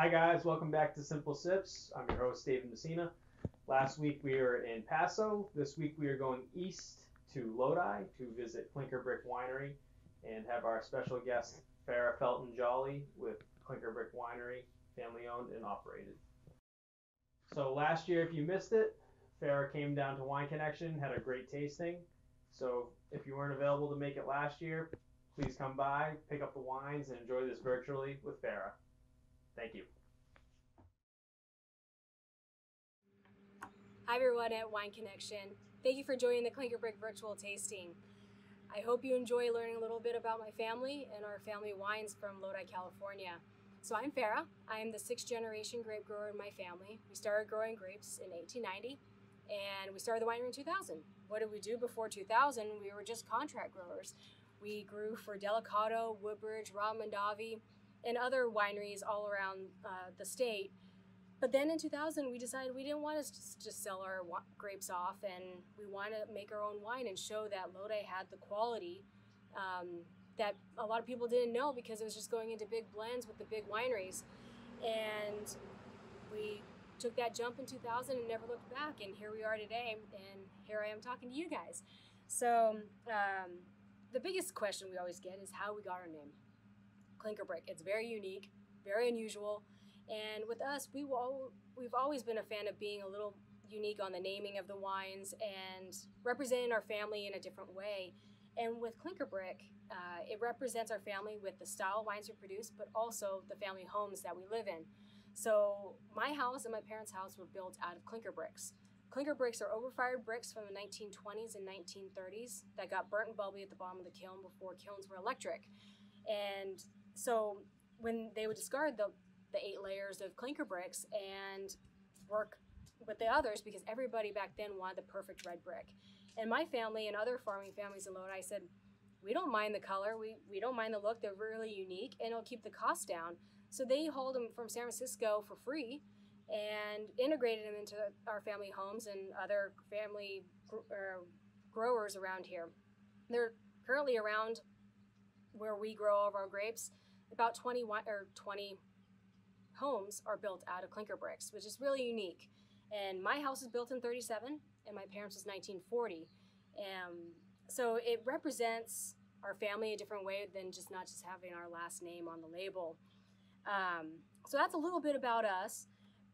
Hi guys, welcome back to Simple Sips. I'm your host David Messina. Last week we were in Paso. This week we are going east to Lodi to visit Klinker Brick Winery and have our special guest Farrah Felten Jolley with Klinker Brick Winery, family owned and operated. So last year, if you missed it, Farrah came down to Wine Connextion, had a great tasting. So if you weren't available to make it last year, please come by, pick up the wines, and enjoy this virtually with Farrah. Thank you. Hi everyone at Wine Connextion. Thank you for joining the Klinker Brick virtual tasting. I hope you enjoy learning a little bit about my family and our family wines from Lodi, California. So I'm Farrah. I am the sixth generation grape grower in my family. We started growing grapes in 1890 and we started the winery in 2000. What did we do before 2000? We were just contract growers. We grew for Delicato, Woodbridge, Rob Mondavi, and other wineries all around uh, the state. But then in 2000, we decided we didn't want to just sell our grapes off, and we wanted to make our own wine and show that Lodi had the quality um, that a lot of people didn't know because it was just going into big blends with the big wineries. And we took that jump in 2000 and never looked back, and here we are today, and here I am talking to you guys. So, um, the biggest question we always get is how we got our name. Klinker Brick. It's very unique, very unusual and with us, we will, we've always been a fan of being a little unique on the naming of the wines and representing our family in a different way. And with Klinker Brick, uh, it represents our family with the style wines we produce, but also the family homes that we live in. So my house and my parents' house were built out of clinker bricks. Clinker bricks are overfired bricks from the 1920s and 1930s that got burnt and bubbly at the bottom of the kiln before kilns were electric. And so when they would discard the, the eight layers of clinker bricks and work with the others because everybody back then wanted the perfect red brick. And my family and other farming families in Lodi said, we don't mind the color, we, we don't mind the look, they're really unique and it'll keep the cost down. So they hauled them from San Francisco for free and integrated them into our family homes and other family gr- uh, growers around here. They're currently around where we grow all of our grapes, about 20 or 20 homes are built out of clinker bricks, which is really unique. And my house is built in 37, and my parents was 1940. Um, so it represents our family a different way than just not just having our last name on the label. Um, so that's a little bit about us,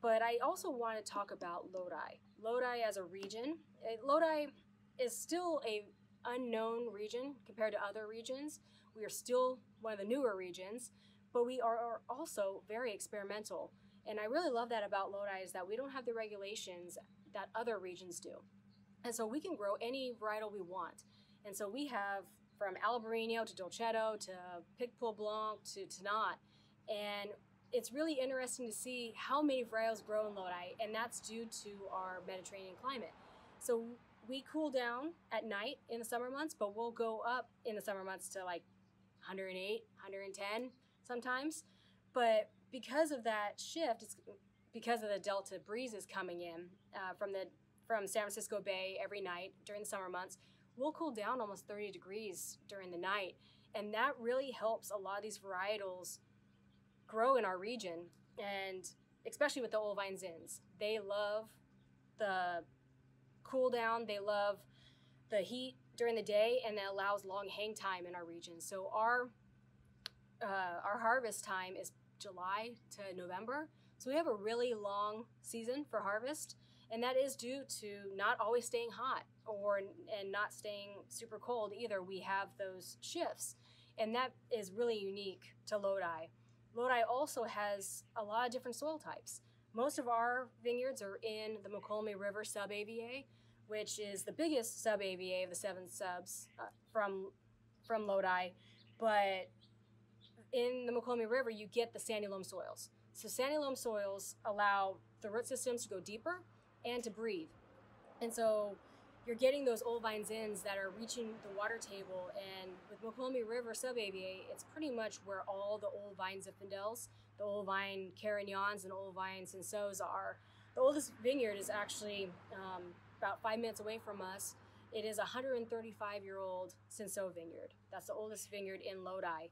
but I also want to talk about Lodi. Lodi as a region. Lodi is still a unknown region compared to other regions. We are still one of the newer regions, but we are also very experimental. And I really love that about Lodi is that we don't have the regulations that other regions do. And so we can grow any varietal we want. And so we have from Albarino to Dolcetto to Picpoul Blanc to Tannat. And it's really interesting to see how many varietals grow in Lodi, and that's due to our Mediterranean climate. So we cool down at night in the summer months, but we'll go up in the summer months to like 108, 110 sometimes. But because of that shift, it's because of the delta breezes coming in uh, from the from San Francisco Bay every night during the summer months, we'll cool down almost 30 degrees during the night, and that really helps a lot of these varietals grow in our region, and especially with the old vine zins, they love the cool down. They love the heat during the day, and that allows long hang time in our region. So our uh, our harvest time is July to November. So we have a really long season for harvest, and that is due to not always staying hot or and not staying super cold either. We have those shifts, and that is really unique to Lodi. Lodi also has a lot of different soil types. Most of our vineyards are in the Mokelumne River sub-AVA, which is the biggest sub-AVA of the seven subs uh, from from Lodi, but in the Mokelumne River, you get the sandy loam soils. So sandy loam soils allow the root systems to go deeper and to breathe. And so you're getting those old vine zins that are reaching the water table. And with Mokelumne River sub-AVA, it's pretty much where all the old vines of Zinfandels, the old vine Carignans, and old vine Cinsaults are. The oldest vineyard is actually um, about five minutes away from us. It is a 135 year old Cinsault vineyard. That's the oldest vineyard in Lodi.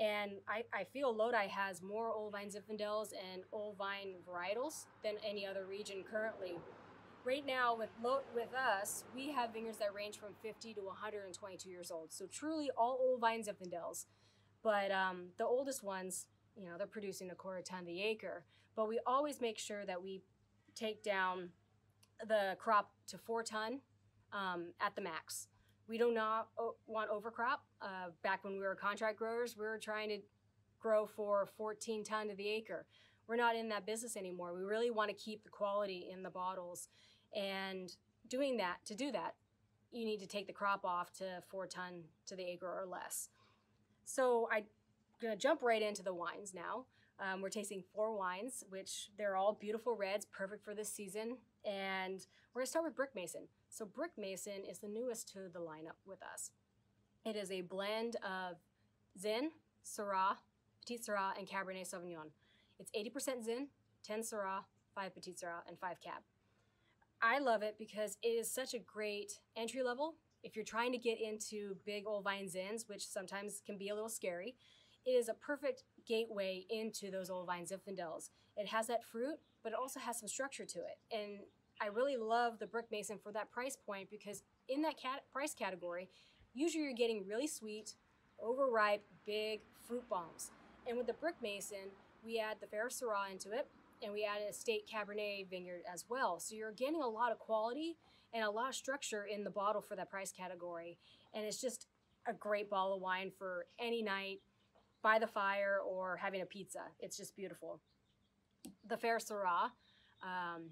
And I, I feel Lodi has more old vine Zinfandels and old vine varietals than any other region currently. Right now, with with us, we have vineyards that range from 50 to 122 years old. So truly all old vine Zinfandels. But um, the oldest ones, you know, they're producing a quarter ton the acre. But we always make sure that we take down the crop to four ton um, at the max. We do not o- want overcrop. Uh, back when we were contract growers, we were trying to grow for 14 ton to the acre. We're not in that business anymore. We really want to keep the quality in the bottles. And doing that, to do that, you need to take the crop off to four ton to the acre or less. So I'm going to jump right into the wines now. Um, we're tasting four wines, which they're all beautiful reds, perfect for this season. And we're to start with Brick Mason. So, Brick Mason is the newest to the lineup with us. It is a blend of Zin, Syrah, Petite Sirah, and Cabernet Sauvignon. It's 80% Zin, 10 Syrah, 5 Petite Sirah, and 5 Cab. I love it because it is such a great entry level. If you're trying to get into big old vine Zins, which sometimes can be a little scary, it is a perfect gateway into those old vine Zinfandels. It has that fruit, but it also has some structure to it. And I really love the Brick Mason for that price point because in that cat- price category, usually you're getting really sweet, overripe, big fruit bombs. And with the Brick Mason, we add the Fair Syrah into it, and we add a state Cabernet vineyard as well. So you're getting a lot of quality and a lot of structure in the bottle for that price category. And it's just a great bottle of wine for any night by the fire or having a pizza. It's just beautiful. The Fair Syrah, um,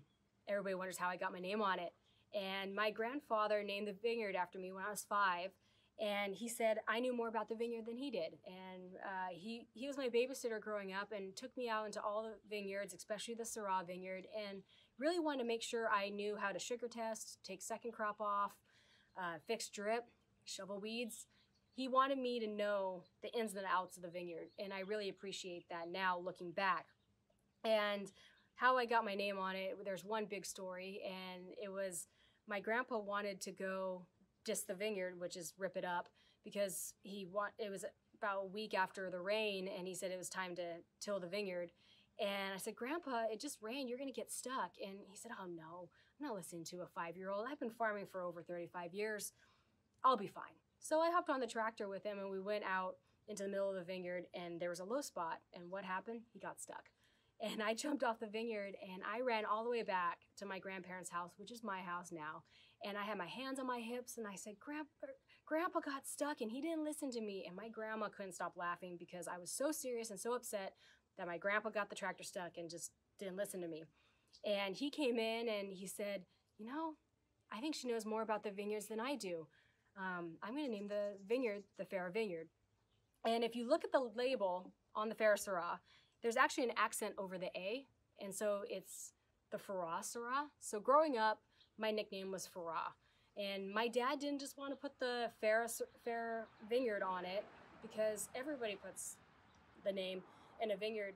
everybody wonders how I got my name on it. And my grandfather named the vineyard after me when I was five. And he said I knew more about the vineyard than he did. And uh, he, he was my babysitter growing up and took me out into all the vineyards, especially the Syrah vineyard, and really wanted to make sure I knew how to sugar test, take second crop off, uh, fix drip, shovel weeds. He wanted me to know the ins and outs of the vineyard. And I really appreciate that now looking back. And how I got my name on it, there's one big story, and it was my grandpa wanted to go just the vineyard, which is rip it up, because he want it was about a week after the rain, and he said it was time to till the vineyard. And I said, Grandpa, it just rained. You're going to get stuck. And he said, Oh, no, I'm not listening to a five year old. I've been farming for over 35 years. I'll be fine. So I hopped on the tractor with him and we went out into the middle of the vineyard and there was a low spot. And what happened? He got stuck. And I jumped off the vineyard and I ran all the way back to my grandparents' house, which is my house now. And I had my hands on my hips and I said, Grandpa, Grandpa got stuck and he didn't listen to me. And my grandma couldn't stop laughing because I was so serious and so upset that my grandpa got the tractor stuck and just didn't listen to me. And he came in and he said, You know, I think she knows more about the vineyards than I do. Um, I'm going to name the vineyard the Farrah Vineyard. And if you look at the label on the Farrah Syrah, there's actually an accent over the A. And so it's the Syrah. So growing up, my nickname was Farrah. And my dad didn't just want to put the Farrah, Farrah Vineyard on it because everybody puts the name in a vineyard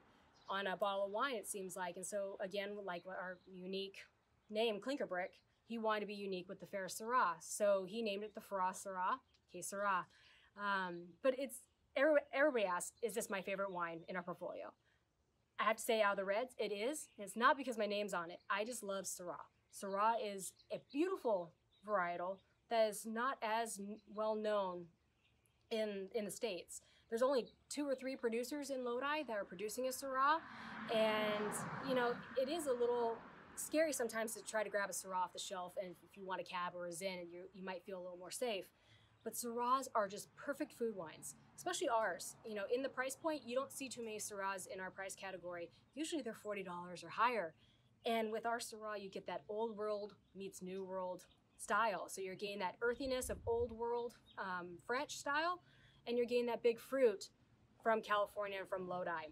on a bottle of wine, it seems like. And so, again, like our unique name, Klinker Brick, he wanted to be unique with the Fair. So he named it the Farrah Syrah, K. Um, but it's, everybody asks, is this my favorite wine in our portfolio? I have to say, out of the reds, it is. It's not because my name's on it. I just love Syrah. Syrah is a beautiful varietal that is not as well known in in the states. There's only two or three producers in Lodi that are producing a Syrah, and you know it is a little scary sometimes to try to grab a Syrah off the shelf, and if you want a cab or a Zin, you you might feel a little more safe. But Syrahs are just perfect food wines, especially ours. You know, in the price point, you don't see too many Syrahs in our price category. Usually they're forty dollars or higher. And with our Syrah, you get that old world meets new world style. So you're getting that earthiness of old world um, French style, and you're getting that big fruit from California and from Lodi.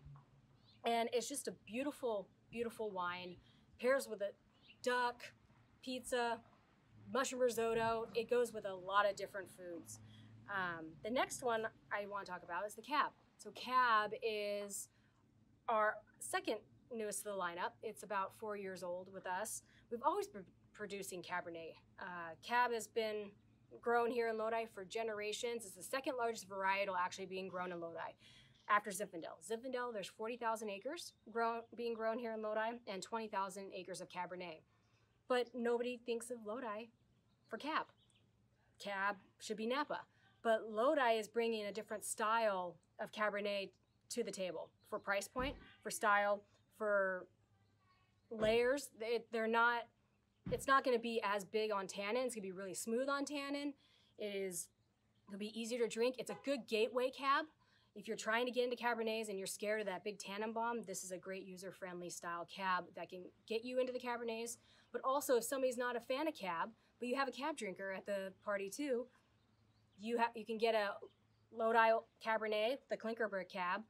And it's just a beautiful, beautiful wine. Pairs with a duck, pizza, mushroom risotto. It goes with a lot of different foods. Um, the next one I want to talk about is the cab. So cab is our second newest to the lineup. It's about four years old with us. We've always been producing Cabernet. Uh, Cab has been grown here in Lodi for generations. It's the second largest varietal actually being grown in Lodi. after Zinfandel. Zinfandel, there's 40,000 acres grown, being grown here in Lodi and 20,000 acres of Cabernet. But nobody thinks of Lodi for Cab. Cab should be Napa. But Lodi is bringing a different style of Cabernet to the table for price point, for style, for layers. They, they're not, it's not going to be as big on tannin. It's going to be really smooth on tannin. It is, going to be easier to drink. It's a good gateway cab. If you're trying to get into Cabernets and you're scared of that big tannin bomb, this is a great user-friendly style cab that can get you into the Cabernets. But also, if somebody's not a fan of cab, but you have a cab drinker at the party too, you have you can get a Lodi Cabernet, the Klinker Brick cab,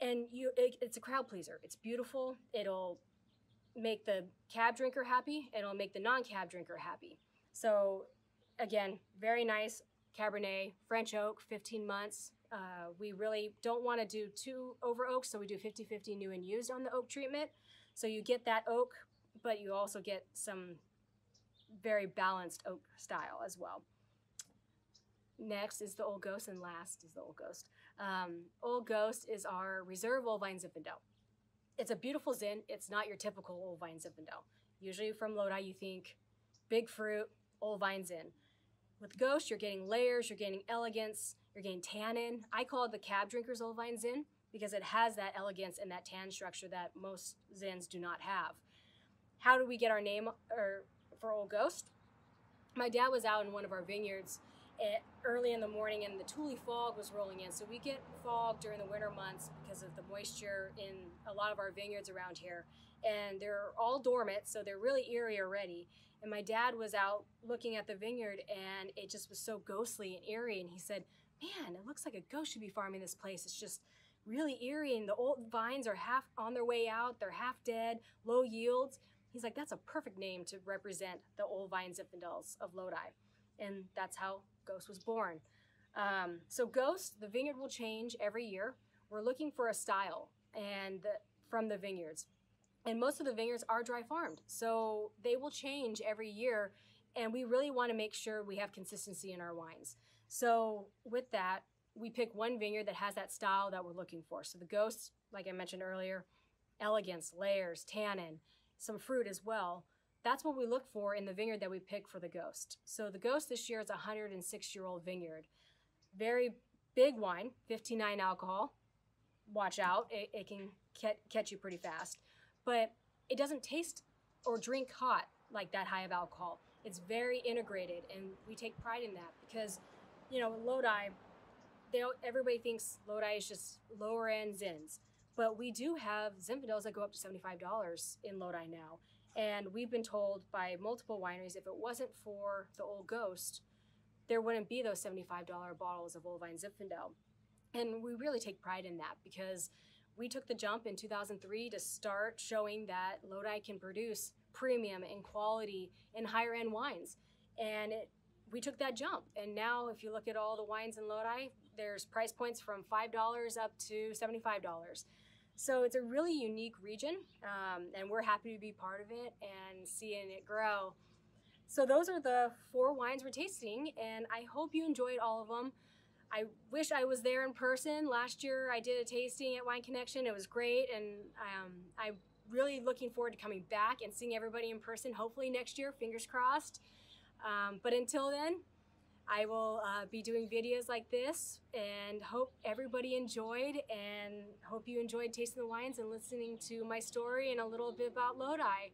and you it, it's a crowd pleaser. It's beautiful. It'll make the cab drinker happy. It'll make the non-cab drinker happy. So again, very nice Cabernet, French oak, 15 months. Uh, we really don't want to do too over oaks, so we do 50-50 new and used on the oak treatment. So you get that oak, but you also get some very balanced oak style as well. Next is the Old Ghost, and last is the Old Ghost. Um, Old Ghost is our reserve Old Vine Zinfandel. It's a beautiful Zin. It's not your typical Old Vine Zinfandel. Usually from Lodi, you think big fruit, Old Vine Zin. With Ghost, you're getting layers, you're getting elegance, you're getting tannin. I call it the cab drinker's Old Vine Zin because it has that elegance and that tan structure that most Zins do not have. How do we get our name or for Old Ghost? My dad was out in one of our vineyards at, early in the morning and the Tule fog was rolling in. So we get fog during the winter months because of the moisture in a lot of our vineyards around here. And they're all dormant, so they're really eerie already. And my dad was out looking at the vineyard and it just was so ghostly and eerie. And he said, Man, it looks like a ghost should be farming this place. It's just really eerie. And the old vines are half on their way out, they're half dead, low yields. He's like, That's a perfect name to represent the old vine Zinfandels of Lodi. And that's how Ghost was born. Um, so Ghost, the vineyard will change every year. We're looking for a style and the, from the vineyards. And most of the vineyards are dry farmed. So they will change every year. And we really want to make sure we have consistency in our wines. So with that, we pick one vineyard that has that style that we're looking for. So the Ghost, like I mentioned earlier, elegance, layers, tannin, some fruit as well. That's what we look for in the vineyard that we pick for the Ghost. So the Ghost this year is a 106 year old vineyard. Very big wine, 59 alcohol. Watch out, it, it can catch you pretty fast. But it doesn't taste or drink hot like that high of alcohol. It's very integrated, and we take pride in that because, you know, Lodi, they everybody thinks Lodi is just lower end Zins, but we do have Zinfandels that go up to $75 in Lodi now. And we've been told by multiple wineries if it wasn't for the Old Ghost, there wouldn't be those $75 bottles of Old Vine Zinfandel. And we really take pride in that because we took the jump in 2003 to start showing that Lodi can produce premium and quality and higher end wines. And it, we took that jump. And now, if you look at all the wines in Lodi, there's price points from $5 up to $75. So it's a really unique region, um, and we're happy to be part of it and seeing it grow. So those are the four wines we're tasting, and I hope you enjoyed all of them. I wish I was there in person. Last year I did a tasting at Wine Connextion. It was great, and um, I'm really looking forward to coming back and seeing everybody in person. Hopefully next year, fingers crossed. Um, but until then, I will uh, be doing videos like this and hope everybody enjoyed and hope you enjoyed tasting the wines and listening to my story and a little bit about Lodi.